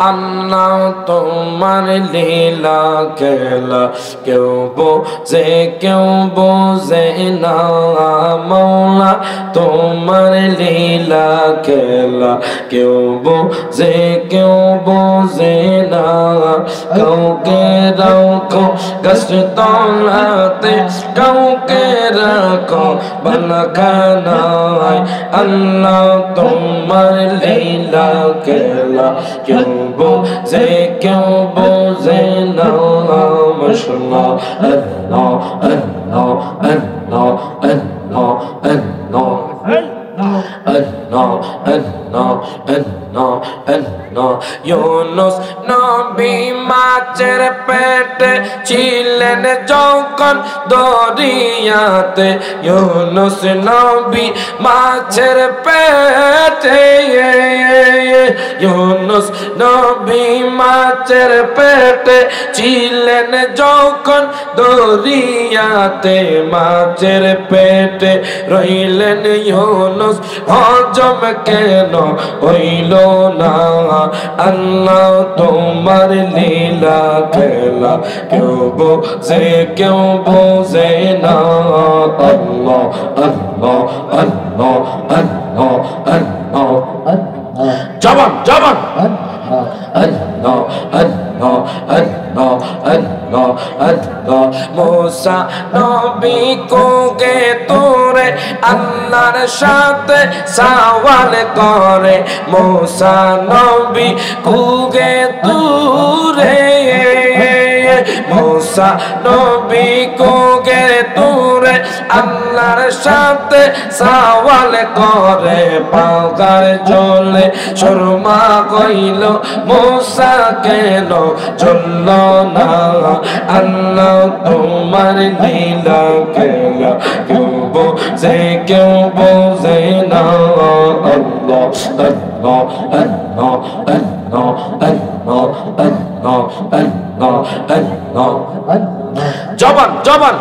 আল্লাহ তোমার লীলা খেলা কেউ বোঝে কেউ বোঝে না, মৌলা তোমার লীলা খেলা কেউ বোঝে কেউ বোঝে না, কাউকে রাখো কষ্ট তলাতে, কাউকে রাখো বালাখানায় আল্লাহ তোমার লীলা খেলা কেউ বোঝে কেউ বোঝে না। মশলা আল্লাহ আল্লাহ আল্লাহ আল্লাহ আল্লাহ Allah, Allah, Allah, Allah Yunus নবী মাছের পেটে ছিলেন যখন দরিয়াতে ইউনুস নবী মাছের পেটে ইউনুস নবী মাছের পেটে ছিলেন যখন দরিয়াতে মাছের পেটে রইলেন ইউনুস। হজম কেন হইল না? আল্লাহ তোমার লীলা খেলা কেউ বোঝে কেউ বোঝে না। আল্লাহ আল্লাহ আল্লাহ আল্লাহ আল্লাহ জবান। মোসা নবী কোকে তোরে আল্লাহর সাথে সাওয়াল করে। মুসা নবী কোগে তুরে মুসা নবী কোকে তুরে আল্লাহর সাথে সওয়াল করে পাগার জলে শর্মা কইল মোসা কেন চলল না আল্লাহ তোমার লীলা খেলা কেউ বোঝে কেউ বোঝে না জবান জবান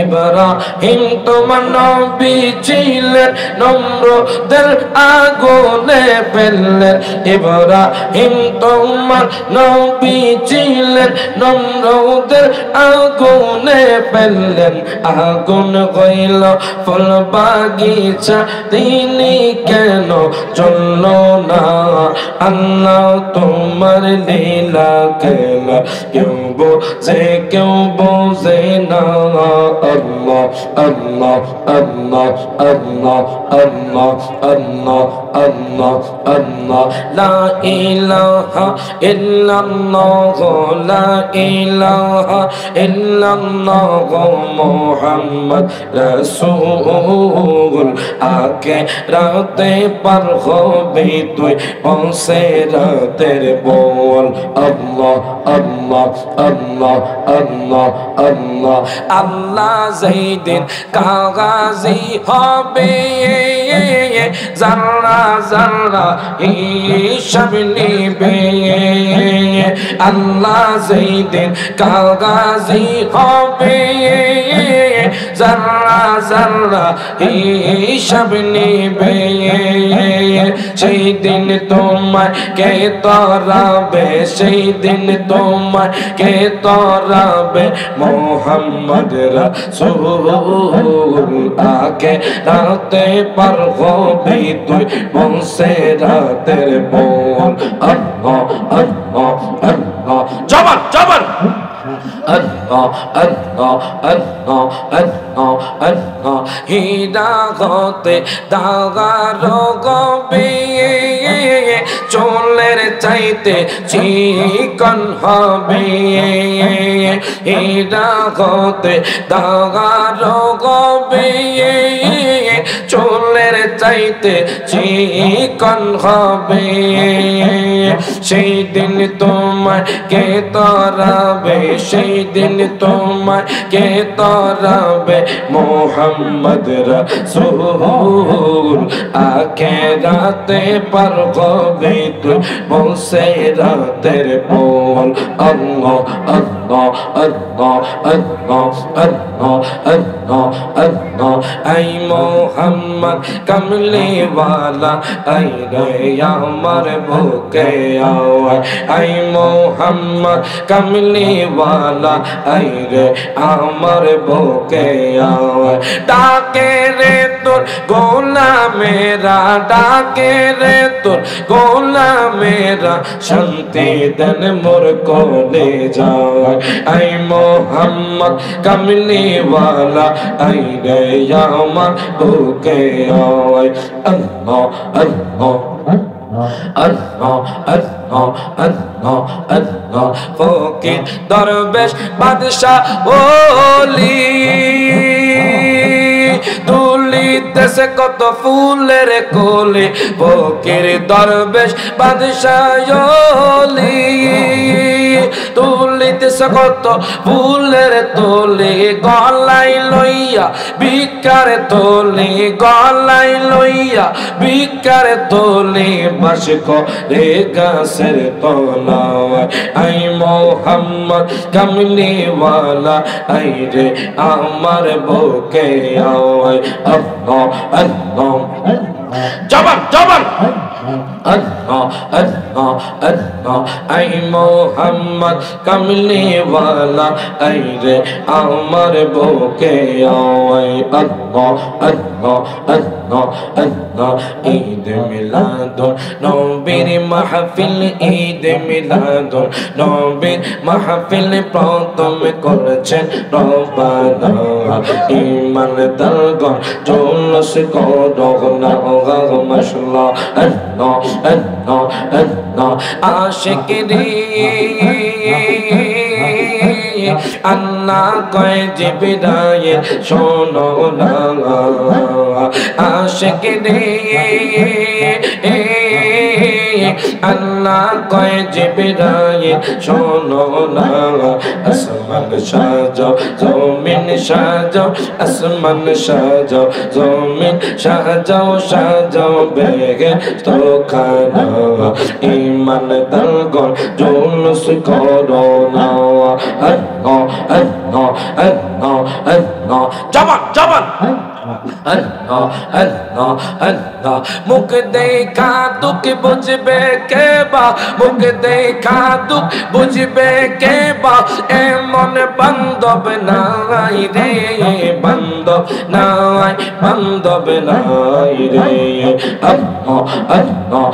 ইব্রাহিম তোমার নবী ছিলেন, নম্রদের আগুনে ফেললেন। ইব্রাহিম তোমার নবী ছিলেন, নম্রদের আগুনে ফেললেন। আগুন কইল ফল বাগিচা, তিনি কেন চলল না? আল্লাহ তোমার লীলা খেলা কেউ বোঝে কেউ বোঝে না। আল্লাহ আল্লাহ আল্লাহ আল্লাহ আল্লাহ আল্লাহ আল্লাহ আল্লাহ লা ইলাহা ইল্লাল্লাহ লা ইলাহা ইল্লাল্লাহ মুহাম্মদ রাসূল আকে রাতে পার হবে তুই পৌঁছে রাতের বল আল্লাহ আল্লাহ আল্লাহ আল্লাহ আল্লাহ আল্লাহ যেদিন কাগাজি হবে জাররা জাররা হিসাব নিবে। আল্লাহ জাইদিন কাগাজি হবে জাররা জাররা হিসাব নিবে। সেই দিন তোমায় কে তরাবে, সেই দিন তোমায় কে তরাবে। মোহাম্মদ রাসূল আকে রাতে পার হবি তুই বংশে রাতের বল আল্লাহ আল্লাহ আল্লাহ। জবান জবান। Allah, Allah, Allah, Allah, Allah. Hida gote dagaro gobe চোলের চাইতে চিকন হবে হীরা হতে দাগার গবে চাইতে চিকন হবে। সেই দিন তোমার কে তরাবে, সেই দিন তোমার কে তরাবে। মোহাম্মদ রসুল আখে রাতে পার কবে তুই বসে রাতের বল আল্লাহ আল্লাহ আল্লাহ আল্লাহ আল্লাহ আল্লাহ আল্লাহ। আই মোহাম্মদ কামল কামলি ওয়ালা আই রে আমার বুকে আওয়ায় আই মোহাম্মদ কামলি ওয়ালা আই রে আমার বুকে আওয়ায় ডাকে রে তোর গোলা মেরা ডাকে রে তোর গোলা মেরা শান্তি দেন মোর কোলে যায়। আই মোহাম্মদ কামলি ওয়ালা আই রে আমার বুকে আয়। আল্লাহ আল্লাহ ফকির দরবেশ বাদশাহ ওলি দুলিতেছে কত ফুলের কোলে ফকির দরবেশ বাদশাহ তুলিতেছে কত ফুলের তোলে গলাই লইয়া বিকার তোলে গলাই লইয়া বিকার তোলে, বাস করে গাছের তলায়। আই মোহাম্মদ কামলিওয়ালা, আই রে আমার বুকে আওয়ায়। আল্লাহ আল্লাহ। জবান জবান। মোহাম্মদ কামলিওয়ালা আই রে আমার বুকে ঈদ মিলাদুন নবীর মাহফিল ঈদ মিলাদুন নবীর মাহফিল প্রথম করেছেন রবানা ইমান দলগণ জলস করো না আশিক রে আল্লাহ কয় জিবরায়ে শোনো না। আশিক রে আল্লাহ কয় জিবরায়ে শোনো না। আসমান সাজাও জমিন সাজাও আসমান সাজাও জমিন সাজাও সাজাও বেগে তো খানা না। আল্লাহ আল্লাহ আল্লাহ আল্লাহ জবান জবান। আল্লাহ আল্লাহ আল্লাহ মুখ দেখা দুঃখ বুঝবে কে বা? মুখ দেখা দুঃখ বুঝবে কে বা? এমন বান্ধব নাই রে, বান্ধব নাই বান্ধব নাই রে। আল্লাহ আল্লাহ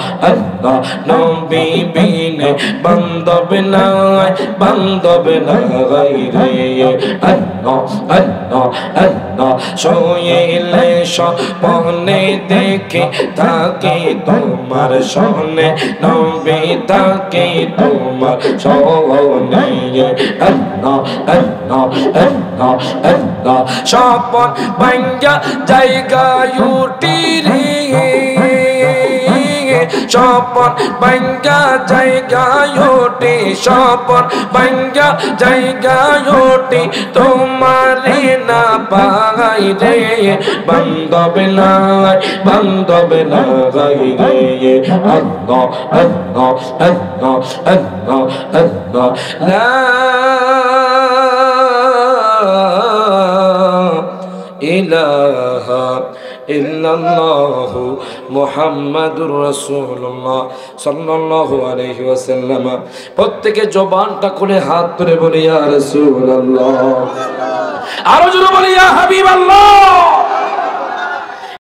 আল্লাহ নবী বিনে বান্ধব নাই বান্ধব নাই রে। আল্লাহ আল্লাহ আল্লাহ শোয়েলে স্বপনে দেখে থাকে তোমার সনে নবী থাকে তোমার সনে আল্লাহ আল্লাহ আল্লাহ আল্লাহ স্বপন ভাঙ্গা জায়গা উঠি স্বপন ভাঙ্গা জায়গা ওঠে স্বপন ভাঙ্গা জায়গা ওঠে তোমারে না পাই রে। বান্ধব নাই বান্ধব নাই রে। আল্লাহ আল্লাহ আল্লাহ আল্লাহ আল্লাহ ইলাহা ইল্লাল্লাহু মুহাম্মাদুর রাসূলুল্লাহ সাল্লাল্লাহু আলাইহি ওয়াসাল্লাম। প্রত্যেকে জবানটা করে হাত ধরে বলি, ইয়া রাসূলুল্লাহ। আরও জোরে বলি, ইয়া হাবিবাল্লাহ।